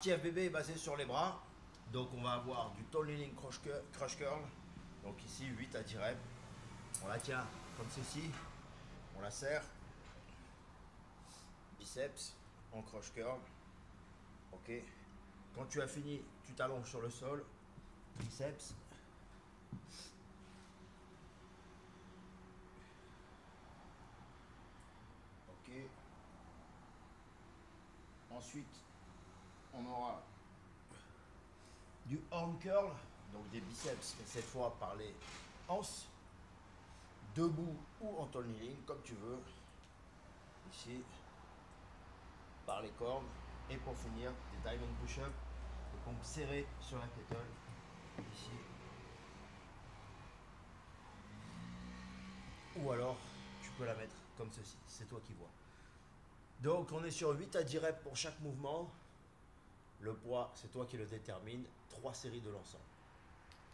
TFBB est basé sur les bras. Donc on va avoir du tall kneeling crush curl. Donc ici 8 à 10 reps. On la tient comme ceci. On la serre. Biceps en crush curl. Ok. Quand tu as fini, tu t'allonges sur le sol. Biceps. Ok. Ensuite, on aura du arm curl, donc des biceps, mais cette fois par les hanches, debout ou en tall kneeling, comme tu veux. Ici, par les cordes. Et pour finir, des diamond push-up, des pompes serrées sur la kettle. Ici. Ou alors, tu peux la mettre comme ceci, c'est toi qui vois. Donc on est sur 8 à 10 reps pour chaque mouvement. Le poids, c'est toi qui le détermine. Trois séries de l'ensemble.